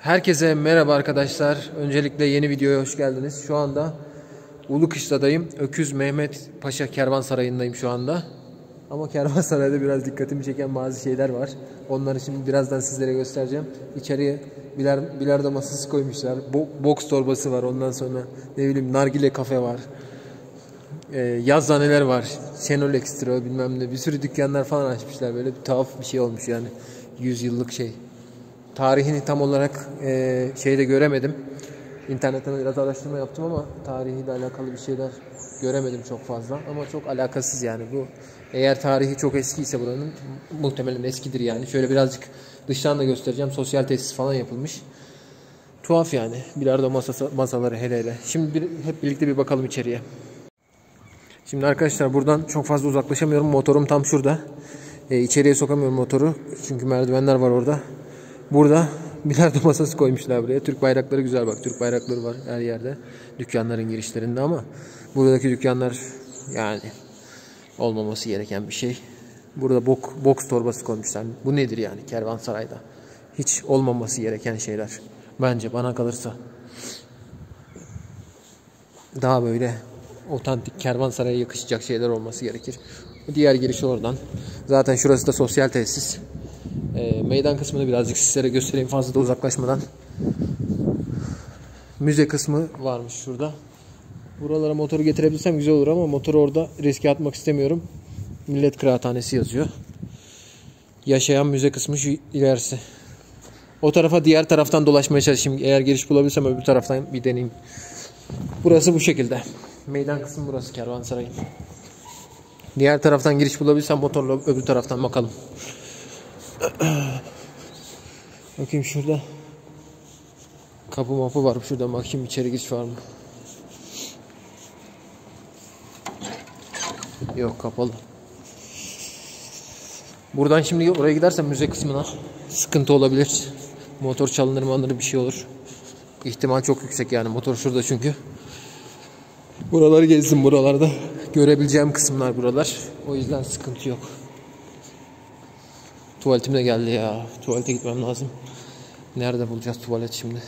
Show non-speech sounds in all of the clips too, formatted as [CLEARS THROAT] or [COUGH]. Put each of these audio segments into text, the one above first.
Herkese merhaba arkadaşlar. Öncelikle yeni videoya hoş geldiniz. Şu anda Ulukışla'dayım. Öküz Mehmet Paşa Kervansarayı'ndayım şu anda. Ama Kervansaray'da biraz dikkatimi çeken bazı şeyler var. Onları şimdi birazdan sizlere göstereceğim. İçeriye bilar, bilardo masası koymuşlar. Bo, boks torbası var. Ondan sonra ne bileyim nargile kafe var. Ee, yazhaneler var. Şenol Ekstra bilmem ne. Bir sürü dükkanlar falan açmışlar. Böyle bir tuhaf bir şey olmuş yani. 100 yıllık şey tarihini tam olarak e, şeyde göremedim. İnternetten biraz araştırma yaptım ama tarihiyle alakalı bir şeyler göremedim çok fazla. Ama çok alakasız yani bu. Eğer tarihi çok eskiyse buranın muhtemelen eskidir yani. Şöyle birazcık dıştan da göstereceğim. Sosyal tesis falan yapılmış. Tuhaf yani. Bilardo masası, masaları hele hele. Şimdi bir, hep birlikte bir bakalım içeriye. Şimdi arkadaşlar buradan çok fazla uzaklaşamıyorum. Motorum tam şurada. E, içeriye sokamıyorum motoru. Çünkü merdivenler var orada. Burada bilardo [LAUGHS] masası koymuşlar buraya. Türk bayrakları güzel bak. Türk bayrakları var her yerde. Dükkanların girişlerinde ama buradaki dükkanlar yani olmaması gereken bir şey. Burada bok, boks torbası koymuşlar. Bu nedir yani kervansarayda? Hiç olmaması gereken şeyler. Bence bana kalırsa. Daha böyle otantik kervansaraya yakışacak şeyler olması gerekir. Diğer giriş oradan. Zaten şurası da sosyal tesis. E, meydan kısmını birazcık sizlere göstereyim fazla da uzaklaşmadan. Müze kısmı varmış şurada. Buralara motoru getirebilsem güzel olur ama motoru orada riske atmak istemiyorum. Millet Kıraathanesi yazıyor. Yaşayan müze kısmı şu ilerisi. O tarafa diğer taraftan dolaşmaya çalışayım. Eğer giriş bulabilirsem öbür taraftan bir deneyeyim. Burası bu şekilde. Meydan kısmı burası Kervansaray'ın. Diğer taraftan giriş bulabilirsem motorla öbür taraftan bakalım. [CLEARS THROAT] bakayım şurada. Kapı mapı var. Şuradan bakayım içeri giriş var mı? Yok kapalı. Buradan şimdi oraya gidersem müze kısmına sıkıntı olabilir. Motor çalınır mı bir şey olur. İhtimal çok yüksek yani motor şurada çünkü. Buraları gezdim buralarda. Görebileceğim kısımlar buralar. O yüzden sıkıntı yok. Tuvaletim de geldi ya. Tuvalete gitmem lazım. Nerede bulacağız tuvalet şimdi?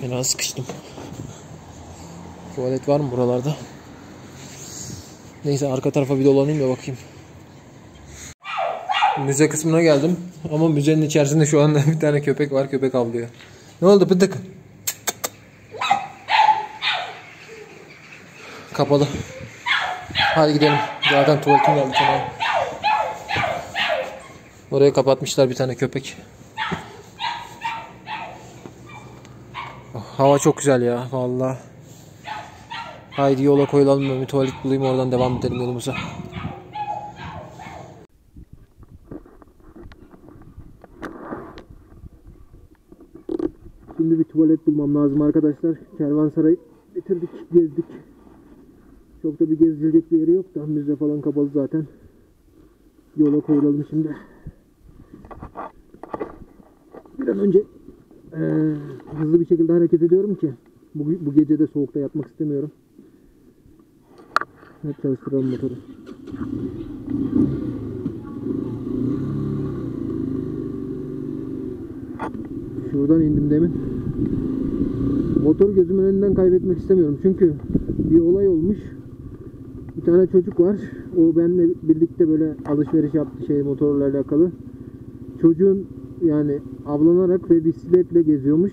Fena sıkıştım. Tuvalet var mı buralarda? Neyse arka tarafa bir dolanayım da bakayım. Müze kısmına geldim. Ama müzenin içerisinde şu anda [LAUGHS] bir tane köpek var. Köpek avlıyor. Ne oldu pıtık? Kapalı. Hadi gidelim. Zaten tuvaletim geldi. Tamam. Oraya kapatmışlar bir tane köpek. Oh, hava çok güzel ya vallahi. Haydi yola koyulalım bir tuvalet bulayım oradan devam edelim yolumuza. Şimdi bir tuvalet bulmam lazım arkadaşlar. Kervansaray bitirdik, gezdik. Çok da bir gezilecek bir yeri yok da müze falan kapalı zaten. Yola koyulalım şimdi an önce e, hızlı bir şekilde hareket ediyorum ki bu, bu gece de soğukta yatmak istemiyorum. Hep çalıştıralım motoru. Şuradan indim demin. Motor gözümün önünden kaybetmek istemiyorum. Çünkü bir olay olmuş. Bir tane çocuk var. O benimle birlikte böyle alışveriş yaptı şey motorla alakalı. Çocuğun yani avlanarak ve bisikletle geziyormuş.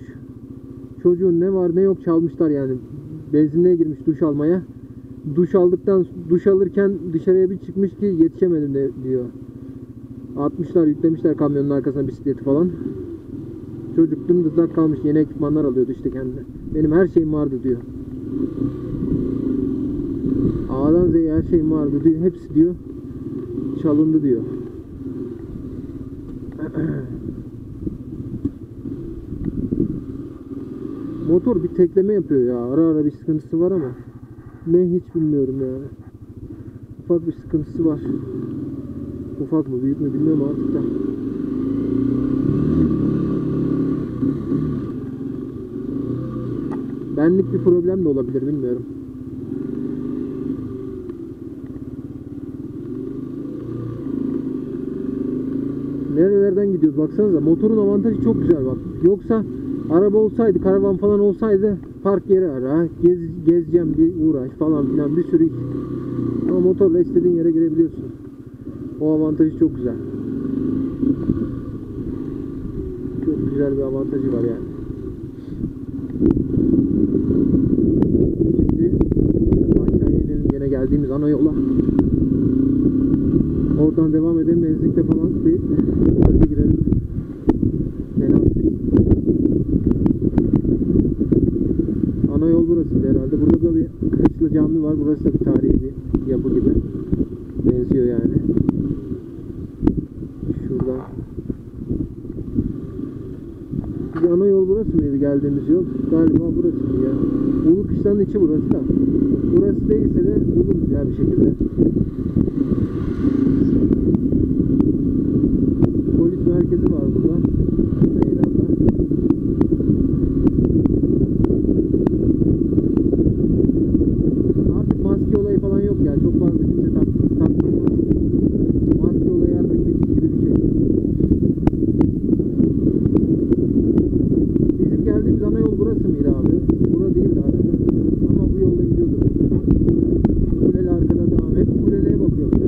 Çocuğun ne var ne yok çalmışlar yani. Benzinliğe girmiş duş almaya. Duş aldıktan duş alırken dışarıya bir çıkmış ki yetişemedim de diyor. Atmışlar yüklemişler kamyonun arkasına bisikleti falan. Çocuk dımdızlak kalmış yeni ekipmanlar alıyordu işte kendine. Benim her şeyim vardı diyor. A'dan Z'ye her şeyim vardı diyor. Hepsi diyor çalındı diyor. [CLEARS THROAT] Motor bir tekleme yapıyor ya. Ara ara bir sıkıntısı var ama ne hiç bilmiyorum yani. Ufak bir sıkıntısı var. Ufak mı büyük mü bilmiyorum artık da. Benlik bir problem de olabilir bilmiyorum. Nerelere yerden gidiyoruz. Baksanıza motorun avantajı çok güzel bak. Yoksa araba olsaydı, karavan falan olsaydı park yeri ara, gez, gezeceğim diye uğraş falan filan bir sürü. Ama motorla istediğin yere girebiliyorsun. O avantajı çok güzel. Çok güzel bir avantajı var yani. Şimdi aşağıya inelim gene geldiğimiz ana yola. Oradan devam edelim benzinlikte falan bir tuvalete girelim. Fena bir- Ana yol burası herhalde. Burada da bir Kıçlı cami var. Burası da bir tarihi bir yapı gibi. Benziyor yani. Şuradan. Bir ana yol burası mıydı geldiğimiz yol? Galiba burasıydı ya. Ulu kışlanın içi burası da. Burası değilse de buluruz ya bir şekilde. Polis merkezi var burada. Meydanda. Artık maske olayı falan yok ya. Çok fazla kimse tak, takmıyor. Maske olayı artık bitti gibi bir şey. Bizim geldiğimiz ana yol burası mıydı abi? Bura değildi abi. Ama bu yolda gidiyorduk. Kuleli arkada devam. Hep bu kuleleye bakıyorum ya.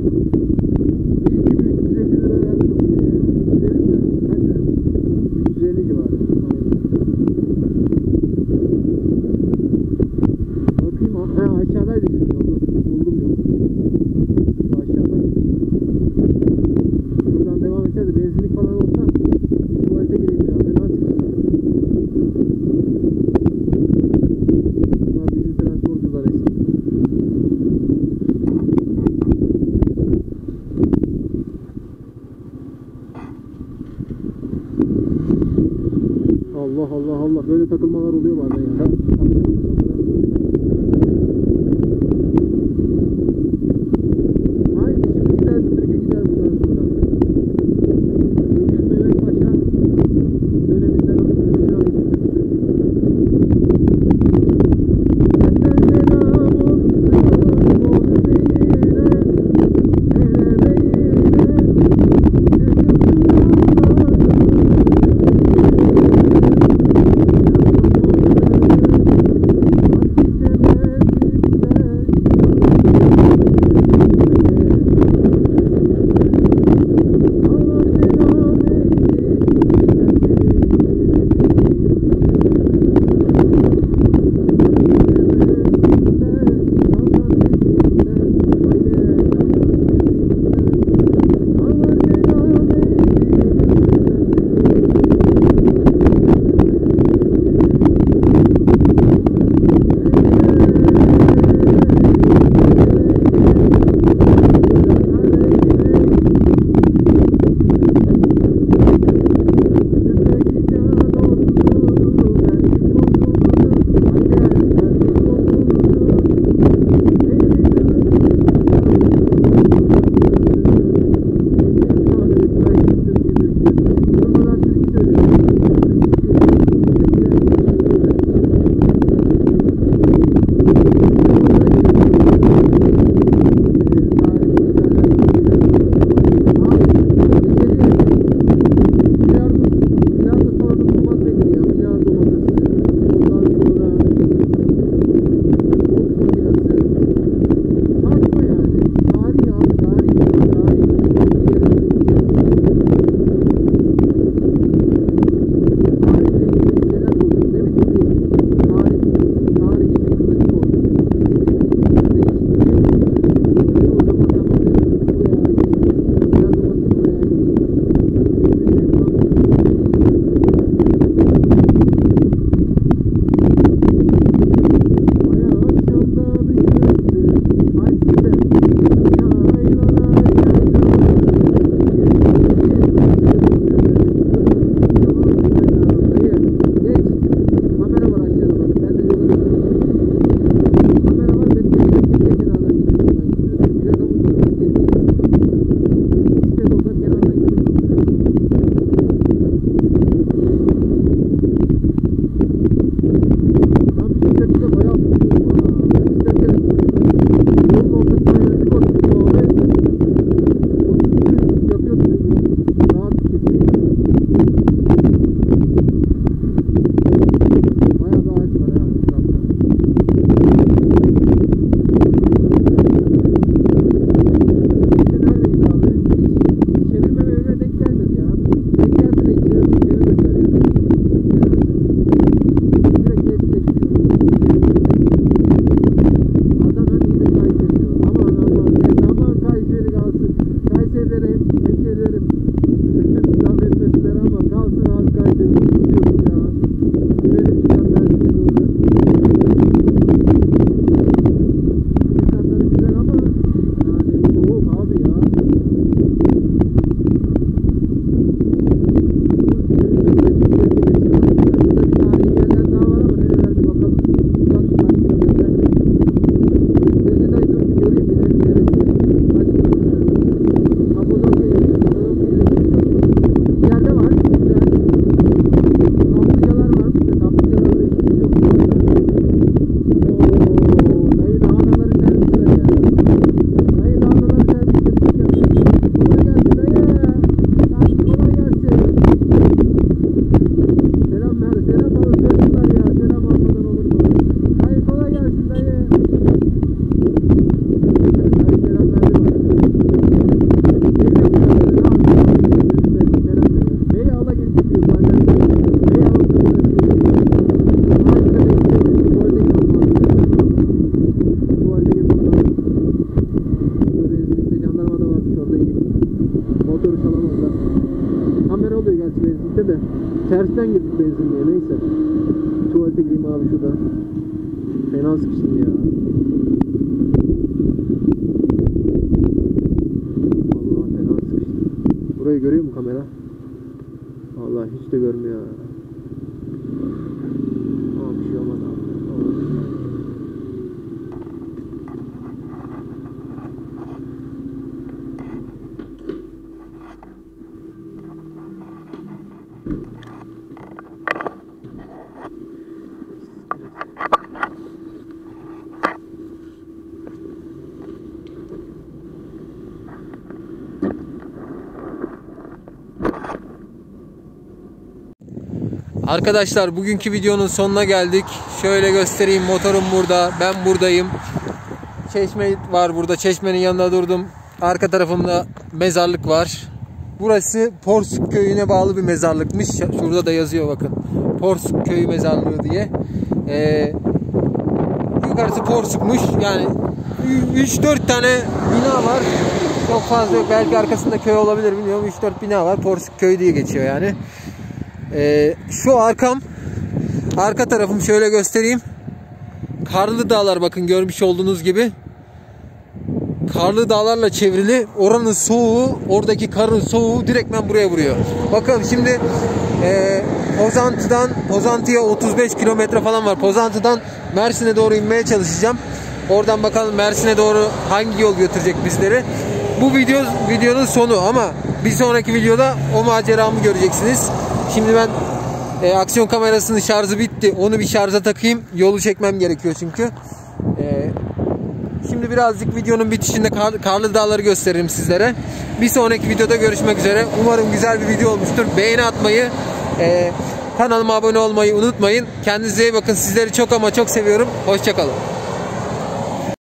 İyi ki bir 350 lira verdim bu kuleye ya. 350 mi verdim? Kaç verdim? 350 civarı. Aynen. Bakayım ha ha, aşağıdaydı bizim yol. Dur, Buldum yolu. Şu aşağıda. Buradan devam edeceğiz. de Benzinlik falan olsa bir tuvalete gireyim ya. Fena sıkıştım. Bunlar bizim transporterlar eski. Allah Allah Allah böyle takılmalar oluyor bazen ya. bakalım orada. Kamera oluyor gerçi benzinlikte de. Tersten girdik benzinliğe neyse. Tuvalete gireyim abi şurada. Fena sıkıştım ya. Vallahi fena sıkıştım. Burayı görüyor mu kamera? Vallahi hiç de görmüyor. Arkadaşlar bugünkü videonun sonuna geldik. Şöyle göstereyim motorum burada. Ben buradayım. Çeşme var burada. Çeşmenin yanında durdum. Arka tarafımda mezarlık var. Burası Porsuk köyüne bağlı bir mezarlıkmış. Şurada da yazıyor bakın. Porsuk köyü mezarlığı diye. Ee, yukarısı Porsuk'muş. Yani 3-4 tane bina var. Çok fazla yok. Belki arkasında köy olabilir bilmiyorum. 3-4 bina var. Porsuk köyü diye geçiyor yani. Ee, şu arkam arka tarafım şöyle göstereyim. Karlı dağlar bakın görmüş olduğunuz gibi. Karlı dağlarla çevrili. Oranın soğuğu, oradaki karın soğuğu direktmen buraya vuruyor. Bakalım şimdi e, Pozantı'dan Pozantı'ya 35 kilometre falan var. Pozantı'dan Mersin'e doğru inmeye çalışacağım. Oradan bakalım Mersin'e doğru hangi yol götürecek bizleri. Bu video videonun sonu ama bir sonraki videoda o maceramı göreceksiniz. Şimdi ben e, aksiyon kamerasının şarjı bitti. Onu bir şarja takayım. Yolu çekmem gerekiyor çünkü. E, şimdi birazcık videonun bitişinde kar, karlı dağları gösteririm sizlere. Bir sonraki videoda görüşmek üzere. Umarım güzel bir video olmuştur. Beğeni atmayı, e, kanalıma abone olmayı unutmayın. Kendinize iyi bakın. Sizleri çok ama çok seviyorum. Hoşçakalın.